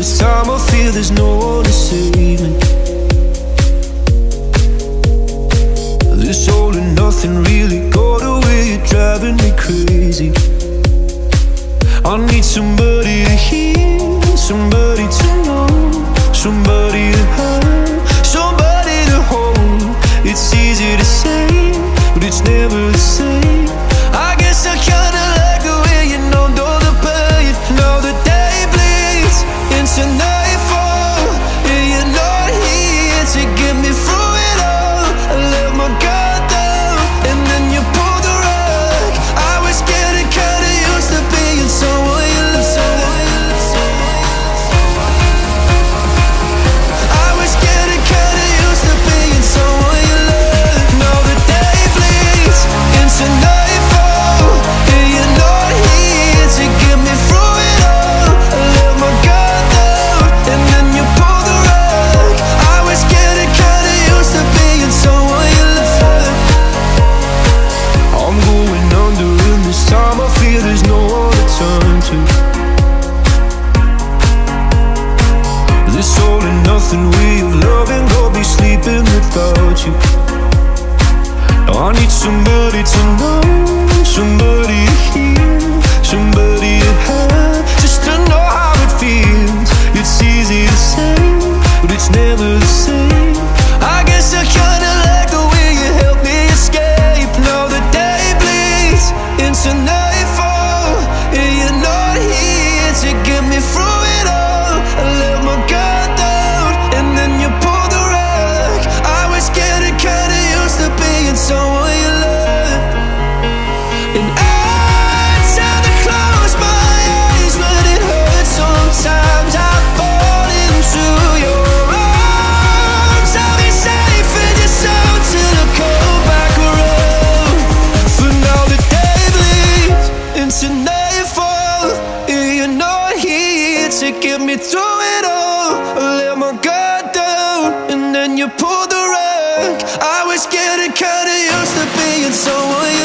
this time I feel there's no one to save me. This all and nothing really got away, you're driving me crazy. I need somebody to hear 全寸 me through it all. I let my guard down, and then you pulled the rug. I was getting kinda used to being someone.